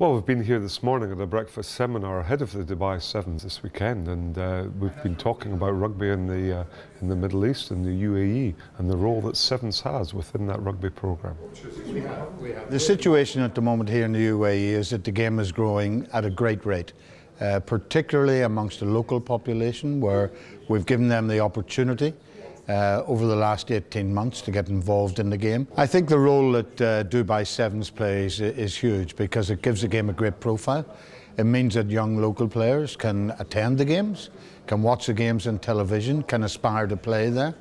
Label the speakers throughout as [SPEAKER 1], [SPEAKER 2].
[SPEAKER 1] Well, we've been here this morning at a breakfast seminar ahead of the Dubai Sevens this weekend, and uh, we've been talking about rugby in the uh, in the Middle East and the UAE and the role that Sevens has within that rugby program.
[SPEAKER 2] The situation at the moment here in the UAE is that the game is growing at a great rate. Uh, particularly amongst the local population, where we've given them the opportunity uh, over the last 18 months to get involved in the game. I think the role that uh, Dubai Sevens plays is huge because it gives the game a great profile. It means that young local players can attend the games, can watch the games on television, can aspire to play there.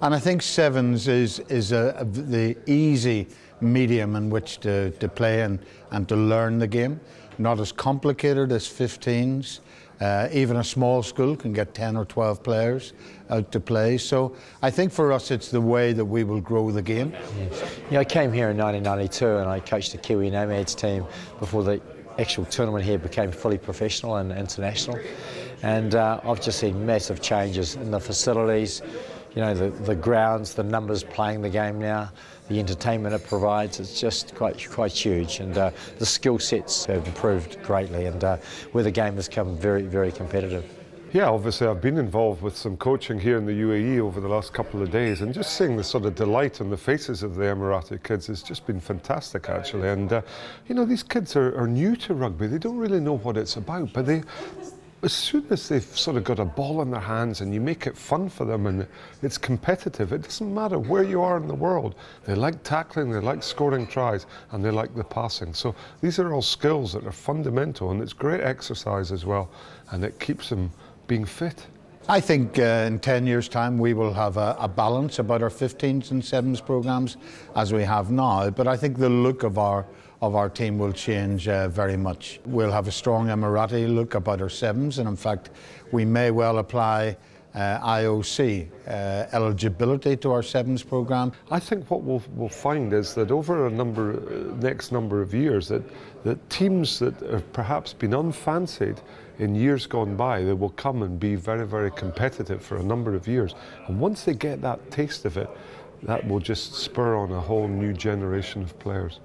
[SPEAKER 2] And I think Sevens is, is a, a, the easy medium in which to, to play and, and to learn the game. Not as complicated as 15s. Uh, even a small school can get 10 or 12 players out to play. So I think for us it's the way that we will grow the game.
[SPEAKER 3] Yeah, I came here in 1992 and I coached the Kiwi Nomads team before the actual tournament here became fully professional and international. And uh, I've just seen massive changes in the facilities, you know, the, the grounds, the numbers playing the game now, the entertainment it provides, it's just quite quite huge. And uh, the skill sets have improved greatly and uh, where the game has come very, very competitive.
[SPEAKER 1] Yeah, obviously I've been involved with some coaching here in the UAE over the last couple of days and just seeing the sort of delight on the faces of the Emirati kids has just been fantastic actually. And, uh, you know, these kids are, are new to rugby. They don't really know what it's about, but they, as soon as they've sort of got a ball in their hands and you make it fun for them and it's competitive, it doesn't matter where you are in the world. They like tackling, they like scoring tries, and they like the passing. So these are all skills that are fundamental and it's great exercise as well, and it keeps them being fit.
[SPEAKER 2] I think uh, in 10 years' time we will have a, a, balance about our 15s and 7s programmes as we have now, but I think the look of our of our team will change uh, very much. We'll have a strong Emirati look about our 7s and in fact we may well apply uh, IOC uh, eligibility to our sevens program.
[SPEAKER 1] I think what we'll, we'll find is that over a number, uh, next number of years, that, that teams that have perhaps been unfancied in years gone by, they will come and be very, very competitive for a number of years. And once they get that taste of it, that will just spur on a whole new generation of players.